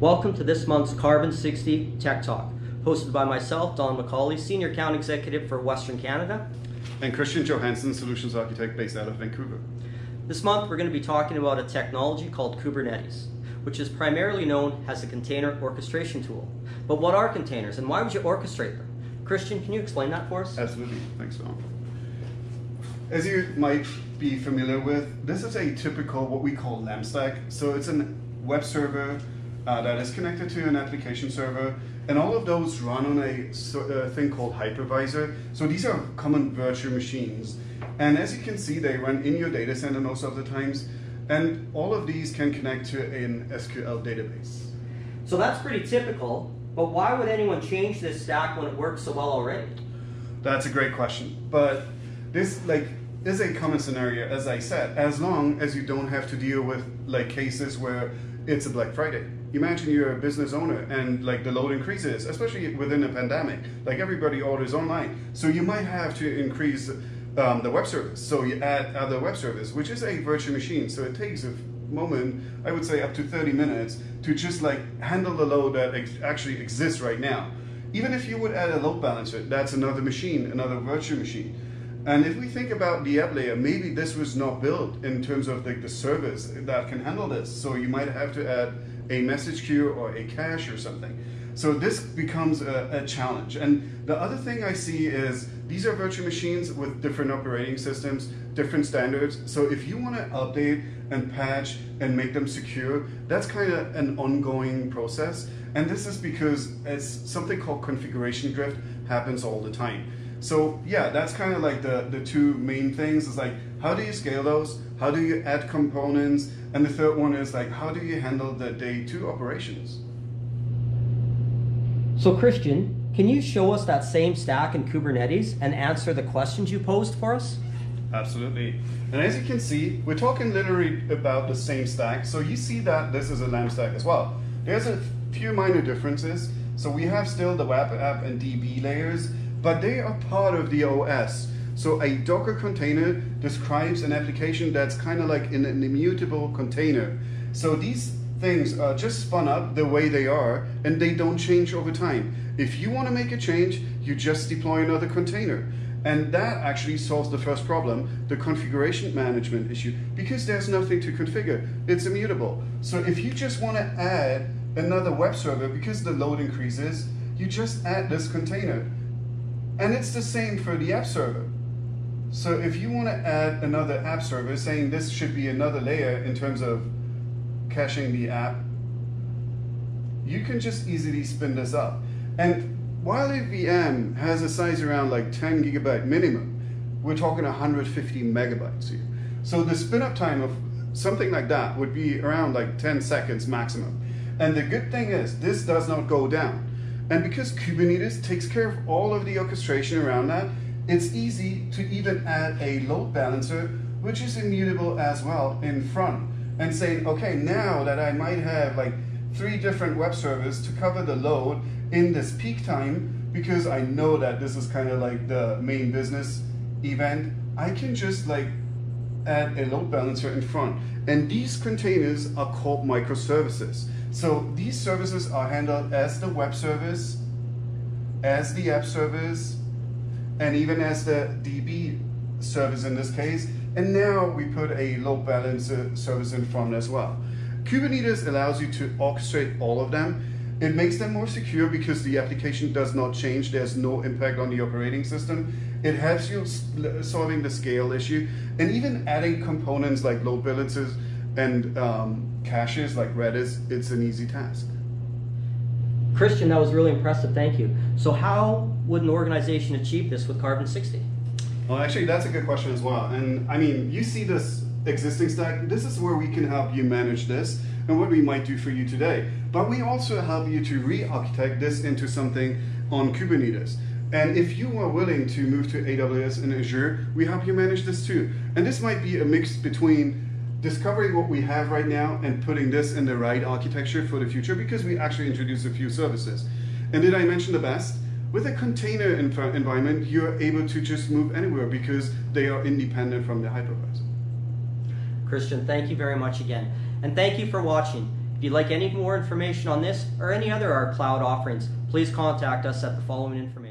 Welcome to this month's Carbon 60 Tech Talk, hosted by myself, Don Macaulay, Senior Account Executive for Western Canada. And Christian Johannsen, Solutions Architect based out of Vancouver. This month we're going to be talking about a technology called Kubernetes, which is primarily known as a container orchestration tool. But what are containers and why would you orchestrate them? Christian, can you explain that for us? Absolutely. Thanks, Don. As you might be familiar with, this is a typical what we call LAMP stack. So it's a web server uh, that is connected to an application server, and all of those run on a uh, thing called hypervisor. So these are common virtual machines. And as you can see, they run in your data center most of the times, and all of these can connect to an SQL database. So that's pretty typical, but why would anyone change this stack when it works so well already? That's a great question. But this like is a common scenario, as I said, as long as you don't have to deal with like cases where it's a Black Friday imagine you're a business owner and like the load increases, especially within a pandemic. Like everybody orders online, so you might have to increase um, the web service. So you add other web service, which is a virtual machine. So it takes a moment, I would say up to 30 minutes, to just like handle the load that ex actually exists right now. Even if you would add a load balancer, that's another machine, another virtual machine. And if we think about the app layer, maybe this was not built in terms of like the service that can handle this. So you might have to add a message queue or a cache or something. So this becomes a, a, challenge. And the other thing I see is these are virtual machines with different operating systems, different standards. So if you want to update and patch and make them secure, that's kind of an ongoing process. And this is because it's something called configuration drift happens all the time. So yeah, that's kind of like the, the two main things is like, how do you scale those? How do you add components? And the third one is like, how do you handle the day two operations? So Christian, can you show us that same stack in Kubernetes and answer the questions you posed for us? Absolutely. And as you can see, we're talking literally about the same stack. So you see that this is a LAMP stack as well. There's a few minor differences. So we have still the web app and DB layers, but they are part of the OS. So a Docker container describes an application that's kind of like in an immutable container. So these things are just spun up the way they are and they don't change over time. If you want to make a change, you just deploy another container. And that actually solves the first problem, the configuration management issue, because there's nothing to configure. It's immutable. So if you just want to add another web server because the load increases, you just add this container. And it's the same for the app server. So if you want to add another app server, saying this should be another layer in terms of caching the app, you can just easily spin this up. And while a VM has a size around like 10 gigabyte minimum, we're talking 150 megabytes here. So the spin up time of something like that would be around like 10 seconds maximum. And the good thing is this does not go down. And because Kubernetes takes care of all of the orchestration around that, it's easy to even add a load balancer, which is immutable as well in front, and saying, okay, now that I might have like three different web servers to cover the load in this peak time, because I know that this is kind of like the main business event, I can just like add a load balancer in front. And these containers are called microservices. So these services are handled as the web service, as the app service, and even as the DB service in this case. And now we put a load balancer service in front as well. Kubernetes allows you to orchestrate all of them. It makes them more secure because the application does not change. There's no impact on the operating system. It helps you solving the scale issue and even adding components like load balancers and um, caches like Redis, it's an easy task. Christian, that was really impressive. Thank you. So how would an organization achieve this with Carbon 60? Well, actually, that's a good question as well. And I mean, you see this existing stack. This is where we can help you manage this and what we might do for you today. But we also help you to re-architect this into something on Kubernetes. And if you are willing to move to AWS and Azure, we help you manage this too. And this might be a mix between discovering what we have right now and putting this in the right architecture for the future because we actually introduced a few services. And did I mention the best? With a container environment, you're able to just move anywhere because they are independent from the hypervisor. Christian, thank you very much again. And thank you for watching. If you'd like any more information on this or any other our cloud offerings, please contact us at the following information.